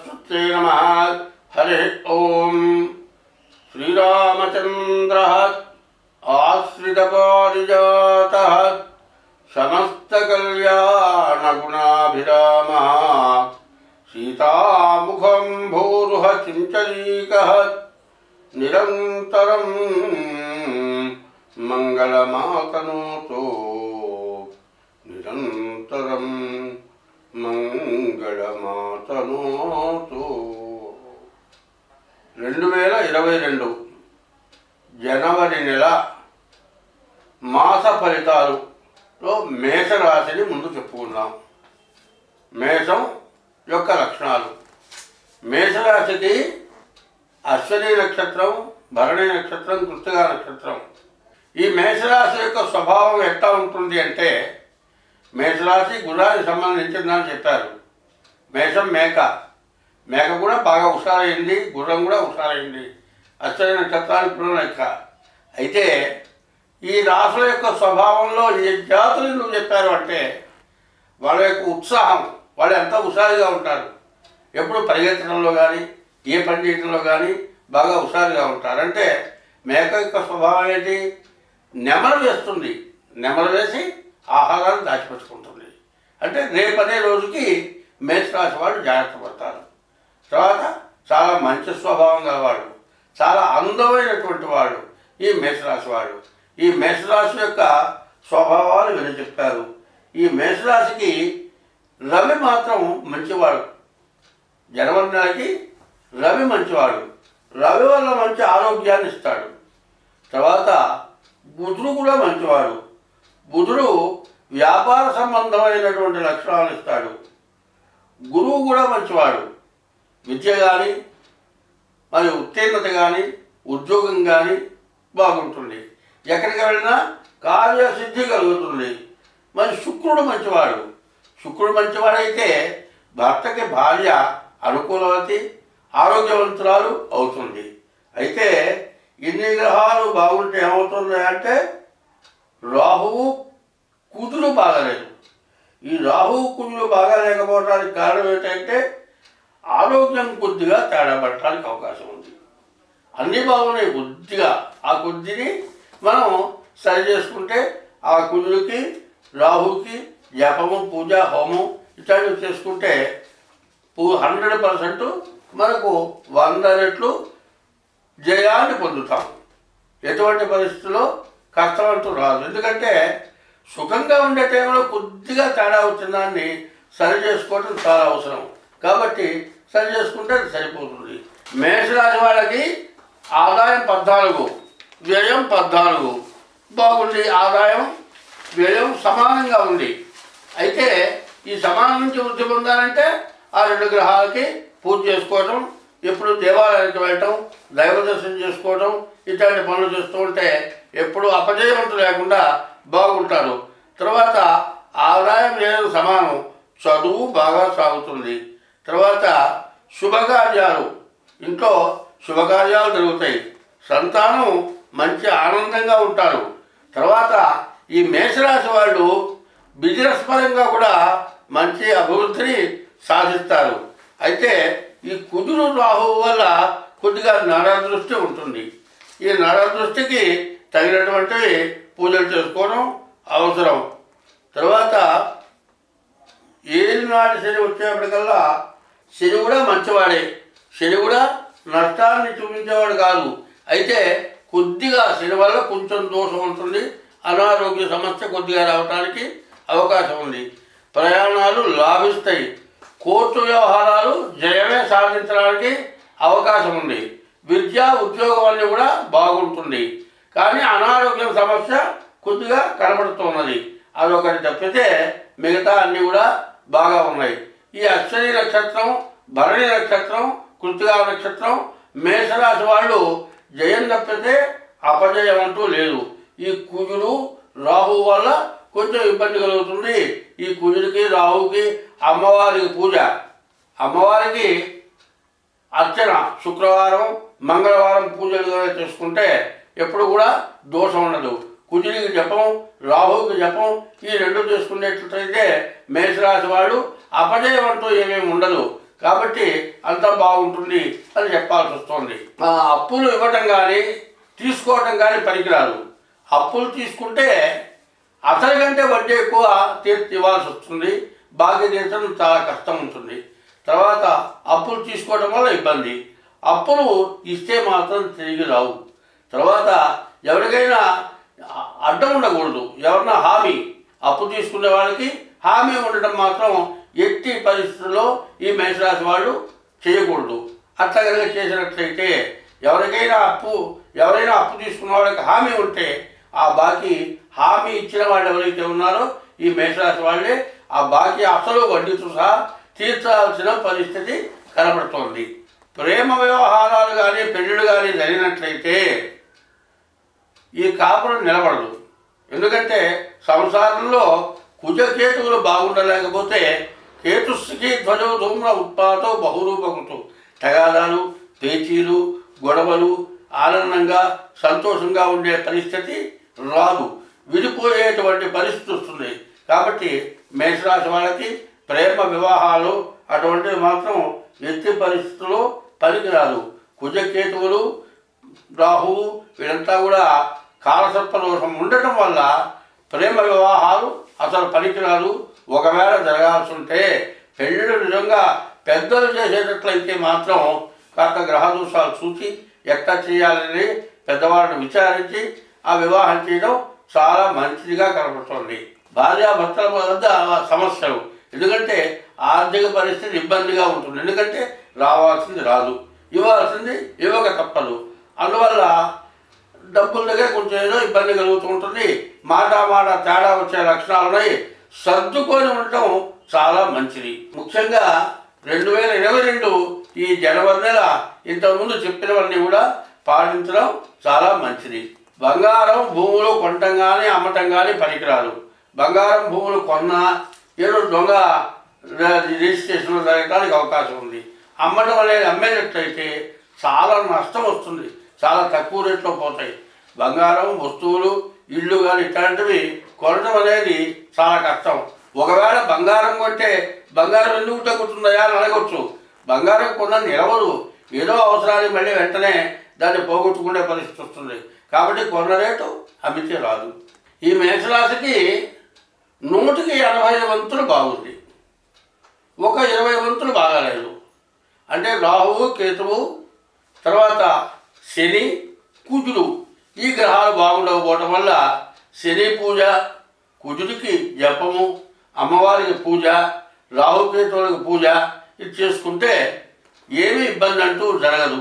सरस्वत्यै नमः। हरे ॐ श्रीरामचन्द्रः आश्रितपारिजातः। समस्तकल्याणगुणाभिरामः। सीतामुखम् भूरुह चिञ्चलीकः निरन्तरम् मङ्गलमातनोतो निरन्तरम् మంగళమాతనోతు. రెండు వేల ఇరవై రెండు జనవరి నెల మాస ఫలితాలులో మేషరాశిని ముందు చెప్పుకుందాం. మేషం యొక్క లక్షణాలు. మేషరాశికి అశ్వని నక్షత్రం భరణి నక్షత్రం కృతిగా నక్షత్రం. ఈ మేషరాశి యొక్క స్వభావం ఎట్లా ఉంటుంది అంటే మేషరాశి సంబంధించిన సంబంధించిందని చెప్పారు. మేషం మేక. మేక కూడా బాగా హుషారైంది గుర్రం కూడా హుషారైంది. అశ్వని నక్షత్రానికి కూడా లెక్క. అయితే ఈ రాసుల యొక్క స్వభావంలో ఏ జాతులు నువ్వు చెప్పారు అంటే వాళ్ళ యొక్క ఉత్సాహం వాళ్ళు ఎంత హుషారుగా ఉంటారు? ఎప్పుడు పరిగెత్తడంలో కానీ ఏ పని చేయడంలో కానీ బాగా హుషారుగా ఉంటారు. అంటే మేక యొక్క స్వభావం ఏంటి? నెమరు వేస్తుంది. నెమరు వేసి ఆహారాన్ని దాచిపెట్టుకుంటుంది అంటే రేపనే రోజుకి మేషరాశి వాళ్ళు జాగ్రత్త పడతారు. తర్వాత చాలా మంచి స్వభావం గలవాడు చాలా అందమైనటువంటి వాడు ఈ మేషరాశి వాడు. ఈ మేషరాశి యొక్క స్వభావాలు విని చెప్పారు. ఈ మేషరాశికి రవి మాత్రం మంచివాడు. జనవరి నెలకి రవి మంచివాడు. రవి వల్ల మంచి ఆరోగ్యాన్ని ఇస్తాడు. తర్వాత బుధుడు కూడా మంచివాడు. బుధుడు వ్యాపార సంబంధమైనటువంటి లక్షణాలు ఇస్తాడు. గురువు కూడా మంచివాడు. విద్య కానీ మరి ఉత్తీర్ణత కానీ ఉద్యోగం కానీ బాగుంటుంది. ఎక్కడికి వెళ్ళినా కార్యసిద్ధి కలుగుతుంది. మరి శుక్రుడు మంచివాడు. శుక్రుడు మంచివాడైతే భర్తకి భార్య అనుకూలవతి ఆరోగ్యవంతురాలు అవుతుంది. అయితే ఇన్ని గ్రహాలు బాగుంటే ఏమవుతుంది అంటే రాహువు కుదురు బాగలేదు. ఈ రాహువు కుదురు బాగాలేకపోవడానికి కారణం ఏంటంటే ఆరోగ్యం కొద్దిగా తేడా పడటానికి అవకాశం ఉంది. అన్నీ బాగున్నాయి కొద్దిగా. ఆ కొద్దిని మనం సరి చేసుకుంటే ఆ కుదురుకి రాహుకి జపము పూజ హోమం ఇట్లాంటివి చేసుకుంటే హండ్రెడ్ పర్సెంట్ మనకు వంద రెట్లు జయాన్ని పొందుతాం. ఎటువంటి పరిస్థితుల్లో కష్టమంటూ రాదు. ఎందుకంటే సుఖంగా ఉండే టైంలో కొద్దిగా తేడా వచ్చిన దాన్ని సరి చేసుకోవడం చాలా అవసరం. కాబట్టి సరి చేసుకుంటే అది సరిపోతుంది. మేషరాశి వాళ్ళకి ఆదాయం పద్నాలుగు వ్యయం పద్నాలుగు. బాగుంది ఆదాయం వ్యయం సమానంగా ఉంది. అయితే ఈ సమానం నుంచి వృద్ధి పొందాలంటే ఆ రెండు గ్రహాలకి పూజ చేసుకోవడం ఎప్పుడు దేవాలయానికి వెళ్ళటం దైవ దర్శనం చేసుకోవడం ఇట్లాంటి పనులు చేస్తూ ఉంటే ఎప్పుడు అపజయవంతు లేకుండా బాగుంటారు. తర్వాత ఆదాయం లేదు సమానం చదువు బాగా సాగుతుంది. తర్వాత శుభకార్యాలు ఇంట్లో శుభకార్యాలు జరుగుతాయి. సంతానం మంచి ఆనందంగా ఉంటారు. తర్వాత ఈ మేషరాశి వాళ్ళు బిజినెస్ పరంగా కూడా మంచి అభివృద్ధిని సాధిస్తారు. అయితే ఈ కుదురు రాహువు వల్ల కొద్దిగా నరదృష్టి ఉంటుంది. ఈ నరదృష్టికి తగినటువంటి పూజలు చేసుకోవడం అవసరం. తర్వాత ఏలినాటి శని వచ్చేప్పటికల్లా శని కూడా మంచివాడే. శని కూడా నష్టాన్ని చూపించేవాడు కాదు. అయితే కొద్దిగా శని వల్ల కొంచెం దోషం ఉంటుంది. అనారోగ్య సమస్య కొద్దిగా రావడానికి అవకాశం ఉంది. ప్రయాణాలు లాభిస్తాయి. కోర్టు వ్యవహారాలు జయమే సాధించడానికి అవకాశం ఉంది. విద్య ఉద్యోగం అన్నీ కూడా బాగుంటుంది. కానీ అనారోగ్యం సమస్య కొద్దిగా కనబడుతున్నది. అదొకటి తప్పితే మిగతా అన్నీ కూడా బాగా ఉన్నాయి. ఈ అశ్వని నక్షత్రం భరణి నక్షత్రం కృతిగా నక్షత్రం మేషరాశి వాళ్ళు జయం తప్పితే అపజయం అంటూ లేదు. ఈ కుజుడు రాహు వల్ల కొంచెం ఇబ్బంది కలుగుతుంది. ఈ కుజుడికి రాహుకి అమ్మవారికి పూజ. అమ్మవారికి అర్చన. శుక్రవారం మంగళవారం పూజలు చేసుకుంటే ఎప్పుడు కూడా దోషం ఉండదు. కుజుడికి జపం రాహువుకి జపం ఈ రెండు చేసుకునేట్లయితే మేషరాశి వాళ్ళు అపజయం అంటూ ఏమేమి ఉండదు. కాబట్టి అంతా బాగుంటుంది అని చెప్పాల్సి వస్తుంది. ఆ అప్పులు ఇవ్వటం కానీ తీసుకోవటం కానీ పనికిరాదు. అప్పులు తీసుకుంటే అసలు కంటే వడ్డీ ఎక్కువ తీర్చి ఇవ్వాల్సి వస్తుంది. బాకీ తీర్చడం చాలా కష్టం ఉంటుంది. తర్వాత అప్పులు తీసుకోవడం వల్ల ఇబ్బంది. అప్పులు ఇస్తే మాత్రం తిరిగి రావు. తర్వాత ఎవరికైనా అడ్డం ఉండకూడదు. ఎవరన్నా హామీ అప్పు తీసుకునే వాళ్ళకి హామీ ఉండటం మాత్రం ఎట్టి పరిస్థితుల్లో ఈ మేషరాశి వాళ్ళు చేయకూడదు. అట్లా కనుక చేసినట్లయితే ఎవరికైనా అప్పు ఎవరైనా అప్పు తీసుకున్న వాళ్ళకి హామీ ఉంటే ఆ బాకీ హామీ ఇచ్చిన వాళ్ళు ఎవరైతే ఉన్నారో ఈ మేషరాశి వాళ్ళే ఆ బాకీ అసలు వడ్డీతో సహా తీర్చాల్సిన పరిస్థితి కనబడుతోంది. ప్రేమ వ్యవహారాలు కానీ పెళ్ళిళ్ళు కానీ జరిగినట్లయితే ఈ కాపురం నిలబడదు. ఎందుకంటే సంసారంలో కుజకేతువులు బాగుండలేకపోతే కేతుస్సుకి ధ్వజో ధూమ్ర ఉత్పాతో బహురూపకుతు. తగాదాలు పేచీలు గొడవలు ఆనందంగా సంతోషంగా ఉండే పరిస్థితి రాదు. విడిపోయేటువంటి పరిస్థితి వస్తుంది. కాబట్టి మేషరాశి వాళ్ళకి ప్రేమ వివాహాలు అటువంటివి మాత్రం ఎత్తి పరిస్థితుల్లో పనికిరాదు. కుజకేతువులు రాహువు వీళ్ళంతా కూడా కాలసర్ప ఉండటం వల్ల ప్రేమ వివాహాలు అసలు పనికిరాదు. ఒకవేళ జరగాల్సి ఉంటే పెళ్ళిళ్ళు నిజంగా పెద్దలు చేసేటట్లయితే మాత్రం కాస్త గ్రహదోషాలు చూసి ఎట్లా చేయాలని పెద్దవాళ్ళని విచారించి ఆ వివాహం చేయడం చాలా మంచిదిగా కనపడుతుంది. భార్యాభర్తల వద్ద సమస్యలు. ఎందుకంటే ఆర్థిక పరిస్థితి ఇబ్బందిగా ఉంటుంది. ఎందుకంటే రావాల్సింది రాదు. ఇవ్వాల్సింది ఇవ్వక తప్పదు. అందువల్ల డబ్బుల దగ్గర కొంచెం ఏదో ఇబ్బంది కలుగుతూ ఉంటుంది. మాట మాట తేడా వచ్చే లక్షణాలు ఉన్నాయి. సర్దుకొని ఉండటం చాలా మంచిది. ముఖ్యంగా రెండు వేల ఇరవై రెండు ఈ జనవరి నెల ఇంతకుముందు చెప్పినవన్నీ కూడా పాటించడం చాలా మంచిది. బంగారం భూములు కొనటం కానీ అమ్మటం కానీ పనికిరాదు. బంగారం భూములు కొన్నా ఏదో దొంగ రిజిస్ట్రేషన్ జరగడానికి అవకాశం ఉంది. అమ్మటం అనేది అమ్మేటట్లయితే చాలా నష్టం వస్తుంది. చాలా తక్కువ రేట్లో పోతాయి. బంగారం వస్తువులు ఇల్లు కానీ ఇట్లాంటివి కొనడం అనేది చాలా కష్టం. ఒకవేళ బంగారం కొంటే బంగారం ఎందుకు తగ్గుతుందయా అని అడగొచ్చు. బంగారం కొన్న నిలవదు. ఏదో అవసరానికి మళ్ళీ వెంటనే దాన్ని పోగొట్టుకునే పరిస్థితి వస్తుంది. కాబట్టి కొన్న రేటు అమ్మితే రాదు. ఈ మేషరాశికి నూటికి ఎనభై వంతులు బాగుంది. ఒక ఇరవై వంతులు బాగాలేదు. అంటే రాహువు కేతువు తర్వాత శని కుజుడు ఈ గ్రహాలు బాగుండకపోవటం వల్ల శని పూజ కుజుడికి జపము అమ్మవారికి పూజ రాహుకేతువులకు పూజ ఇది చేసుకుంటే ఏమీ ఇబ్బంది అంటూ జరగదు.